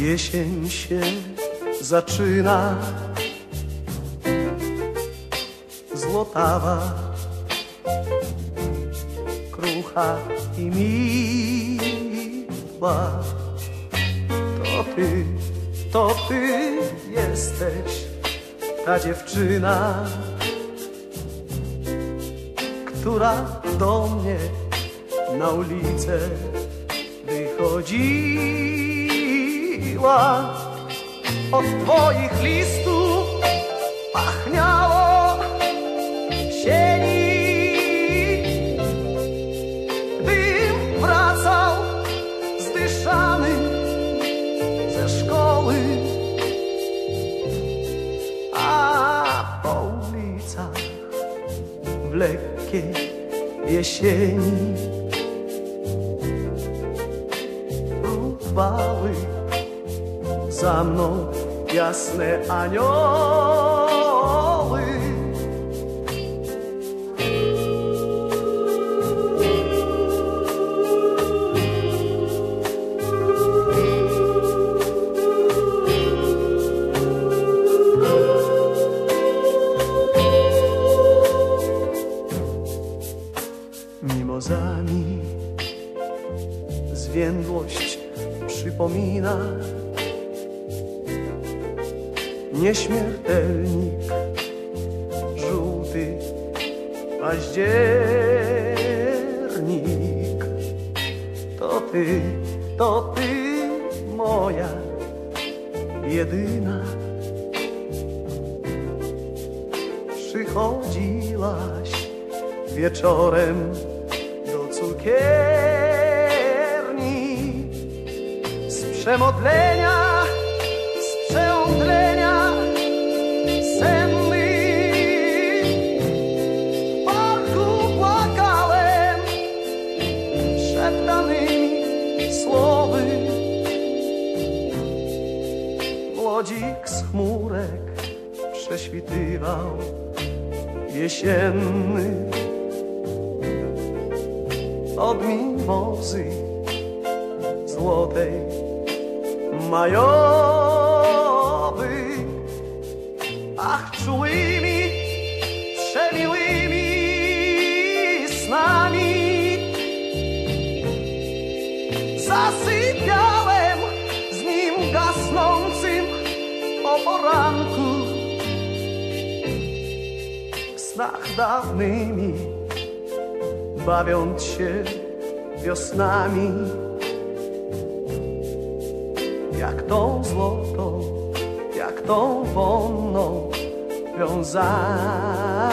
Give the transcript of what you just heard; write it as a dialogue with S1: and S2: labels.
S1: Jesień się zaczyna. Złotawa, krucha i miła To ty, to ty jesteś ta dziewczyna Która do mnie na ulicę wychodziła. Od twoich listów pachniało w lekkiej jesieni fruwały za mną jasne anioły. Mimozami zwiędłość przypomina nieśmiertelnik żółty październik. To ty, to ty moja jedyna. Przychodziłaś wieczorem do cukierni z przemodlenia, z przeomdlenia senny. W parku płakałem szeptanymi słowy. Młodzik z chmurek prześwitywał jesienny od mimozy złotej majowy. Ach, czułymi, przemiłymi snami zasypiałem z nim gasnącym o poranku w snach dawnymi bawiąc się wiosnami, jak tą złotą, jak tą wonną wiązami.